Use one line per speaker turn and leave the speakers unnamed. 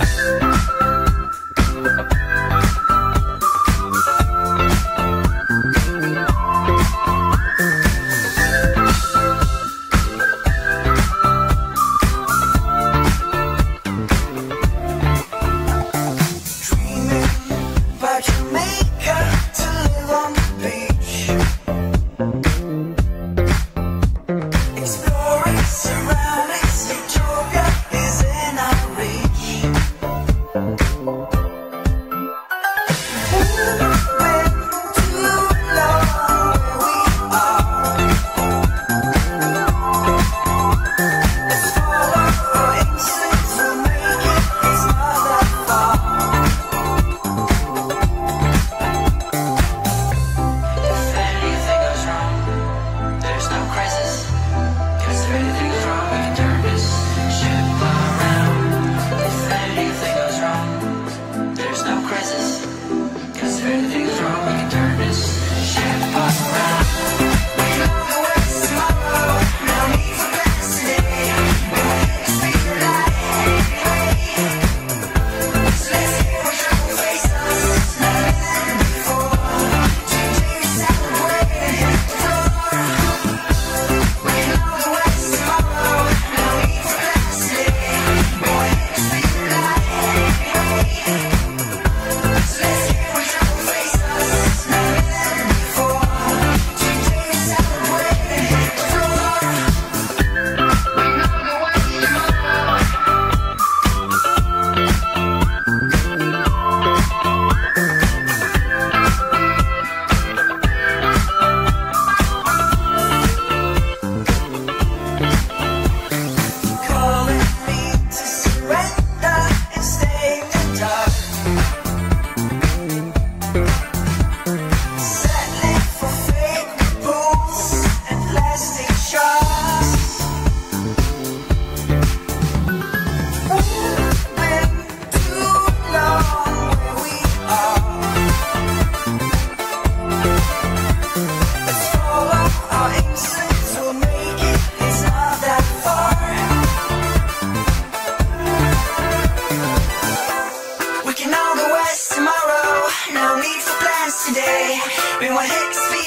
Bye. Bye. Been one hex